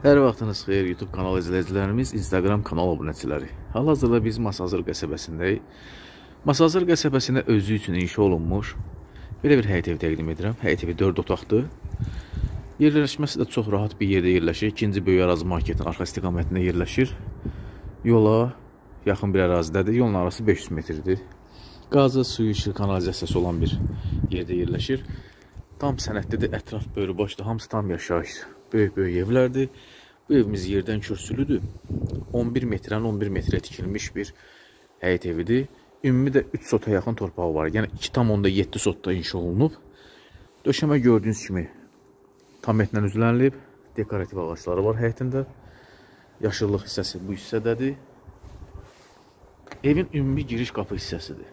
Hər vaxtınız xeyir YouTube kanal izləyicilərimiz, Instagram kanal abunəçiləri. Hal-hazırda biz Masazır qəsəbəsindəyik. Masazır qəsəbəsində özü üçün inşa olunmuş belə bir həyət evi təqdim edirəm. Həyət evi 4 otaqdır. Yerləşməsi də çox rahat bir yerdə yerləşir. İkinci böyük ərazi marketin arxa istiqamətində yerləşir. Yola yaxın bir ərazidədir. Yolun arası 500 metrdir. Qazı, suyu, işıq, kanalizasiyası olan bir yerdə yerləşir. Tam sənədlidir, ətraf böyrü başda, hamısı tam yaşayış böyük-böyük evlərdir. Bu evimiz yerdən kürsülüdür. 11 metrdən 11 metrə tikilmiş bir həyət evidir. Ümumi də 3 sota yaxın torpağı var. Yəni 2,7 sotda inşa olunub. Döşəmə gördüyünüz kimi tam etlə üzlənilib. Dekorativ ağacları var həyətində. Yaşıllıq hissəsi bu hissədədir. Evin ümumi giriş qapı hissəsidir.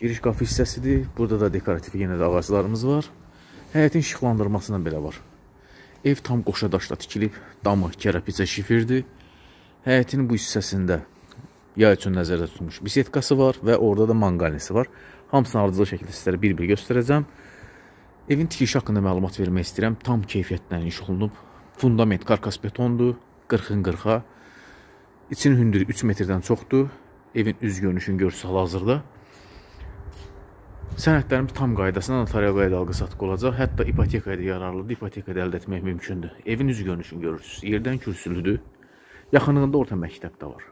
Giriş qapı hissəsidir. Burada da dekorativ yenə də ağaclarımız var. Həyətin işıqlandırmasından belə var. Ev tam qoşa daşla tikilib, damı kərəpicə şifirdir. Həyətin bu hissəsində yay üçün nəzərdə tutulmuş bisetkası var və orada da manqalnisi var. Hamısını ardıcıl şəkildə sizlərə bir-bir göstərəcəm. Evin tikişi haqqında məlumat vermək istəyirəm. Tam keyfiyyətlə inşa olunub. Fundament karkas betondur, 40-ın 40-a. İçin hündürü 3 metrdən çoxdur. Evin üz görünüşünü görürsünüz hal-hazırda. Sənədlərimiz tam qaydasında notarial qayda alqı satqı olacaq. Hətta ipoteka ilə yararlıdır. İpoteka da əldə etmək mümkündür. Evin üz görünüşünü görürsünüz. Yerdən kürsülüdür. Yaxınlığında orta məktəb də var.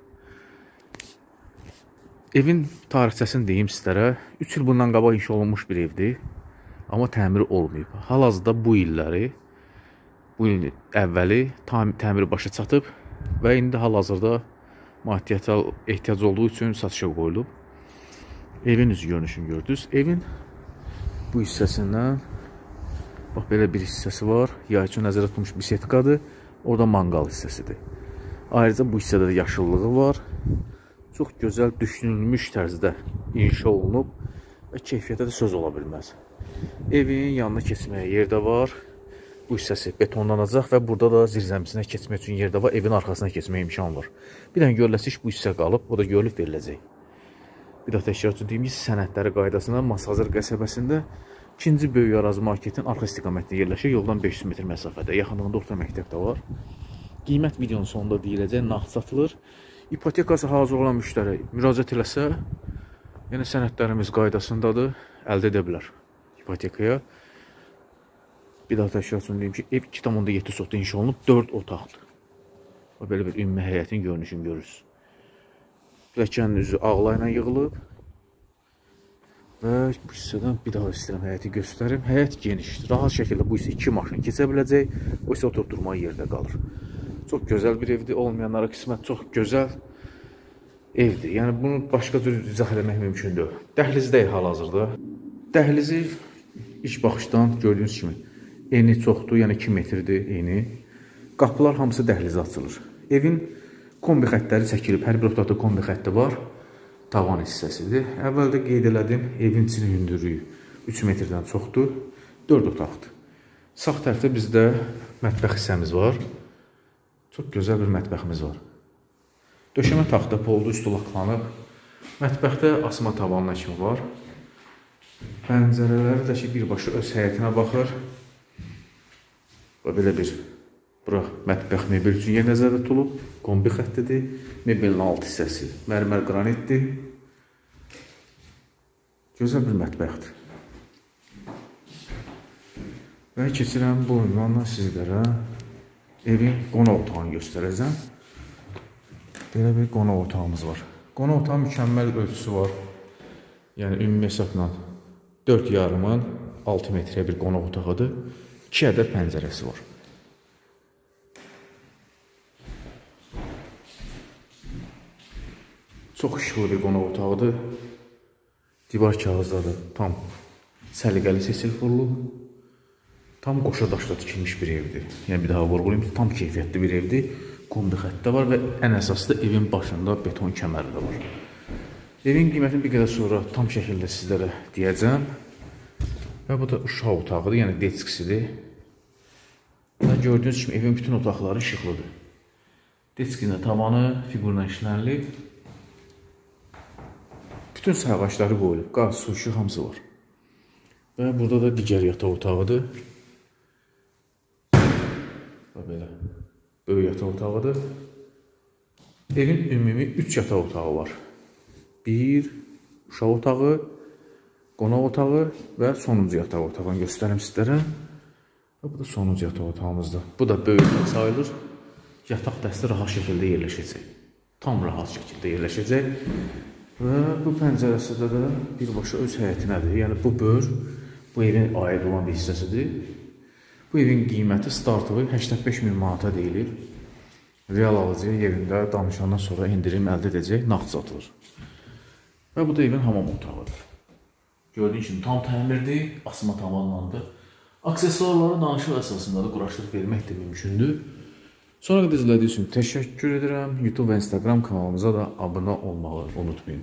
Evin tarixçəsini deyim sizlərə. 3 il bundan qabaq inşa olunmuş bir evdir. Amma təmiri olmayıb. Hal-hazırda bu illəri, bu il əvvəli tam təmiri başa çatıb və indi hal-hazırda maddiyyata ehtiyac olduğu üçün satışa qoyulub. Evin üz görünüşünü gördünüz. Evin bu hissəsindən bax belə bir hissəsi var. Yay üçün nəzərdə tutulmuş bisetkadır. Orada manqal hissəsidir. Ayrıca bu hissədə də yaşıllığı var. Çox gözəl düşünülmüş tərzdə inşa olunub və keyfiyyətə də söz ola bilməz. Evin yanına keçməyə yer də var. Bu hissəsi betonlanacaq və burada da zirzəmisinə keçmək üçün yer də var. Evin arxasına keçməyə imkan var. Bir dənə görüləsiş bu hissə qalıb, o da görülüb veriləcək. Bir daha təkrar edeyim ki, sənədləri qaydasında Masazır qəsəbəsində ikinci böyük ərazi marketin arxa istiqamətində yerləşir. Yoldan 500 metr məsafədə. Yaxınlığında orta məktəb də var. Qiymət videonun sonunda deyiləcək, nağd satılır. İpotekası hazır olan müştəri müraciət eləsə, yəni sənədlərimiz qaydasındadır, əldə edə bilər ipotekaya. Bir daha təkrar deyim ki, ev 2,7 sotda inşa olunub, 4 otaqdır. Və belə bir ümumi həyətin görünüşünü görürsünüz. Pilləkənin üzü ağla ilə yığılıb. Və bu hissədən bir daha istəyirəm həyəti göstərim. Həyət genişdir. Rahat şəkildə bu isə iki maşın keçə biləcək. O isə oturtdurma yerdə qalır. Çox gözəl bir evdir. Olmayanlara qismət çox gözəl evdir. Yəni bunu başqa cür izah eləmək mümkündür. Dəhlizdəyik hal-hazırda. Dəhlizi ilk baxışdan gördüyünüz kimi eni çoxdur, yəni 2 metrdir eni. Qapılar hamısı dəhlizə açılır. Evin kombi xəttləri çəkilib. Hər bir otaqda kombi xətti var. Tavan hissəsidir. Əvvəldə qeyd elədim, evin içinin hündürlüyü 3 metrdən çoxdur. 4 otaqdır. Sağ tərəfdə bizdə mətbəx hissəmiz var. Çox gözəl bir mətbəximiz var. Döşəmə taxta poldu üstü laklanıb. Mətbəxdə asma tavanla kimi var. Pəncərələri də ki, birbaşa öz həyətinə baxır. Və belə bir Bura mətbəx mebel üçün yer nəzərdə tutulub. Kombi xəttidir. Mebelin alt hissəsi mərmər qranitdir. Gözəl bir mətbəxdir. Və keçirəm bu ünvanla sizlərə evin qonaq otağını göstərəcəm. Belə bir qonaq otağımız var. Qonaq otağı mükəmməl ölçüsü var. Yəni ümumi hesabla 4 yarımın 6 metrə bir qonaq otağıdır. 2 ədəd pəncərəsi var. Çox işıqlı bir qonaq otağıdır. Divar kağızları tam səliqəli seçil vurulub. Tam qoşa daşla tikilmiş bir evdir. Yəni bir daha vurğulayım ki, tam keyfiyyətli bir evdir. Kombi xəttdə var və ən əsası da evin başında beton kəməri də var. Evin qiymətini bir qədər sonra tam şəkildə sizlərə deyəcəm. Və bu da uşaq otağıdır, yəni detskisidir. Və gördüyünüz kimi evin bütün otaqları işıqlıdır. Detskinin tavanı figurla işlənilib. Bütün sayğaçları qoyulub. Qaz, su, işıq hamısı var. Və burada da digər yataq otağıdır. Və belə böyük yataq otağıdır. Evin ümumi 3 yataq otağı var. 1 uşaq otağı, qonaq otağı və sonuncu yataq otağını göstərim sizlərə. Və bu da sonuncu yataq otağımızdır. Bu da böyük sayılır. Yataq dəsti rahat şəkildə yerləşəcək. Tam rahat şəkildə yerləşəcək. Və bu pəncərəsində də birbaşa öz həyətinədir. Yəni bu bör bu evin aid olan bir hissəsidir. Bu evin qiyməti startı 85 min manata deyilir. Real alıcı yerində danışandan sonra indirim əldə edəcək, nağd satılır. Və bu da evin hamam otağıdır. Gördüyün kimi tam təmirdir, asma tamamlandı. Aksesuarları danışıq əsasında da quraşdırıb vermək də mümkündür. Sonra qədər izlədiyiniz üçün təşəkkür edirəm. YouTube və Instagram kanalımıza da abunə olmağı unutmayın.